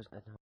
was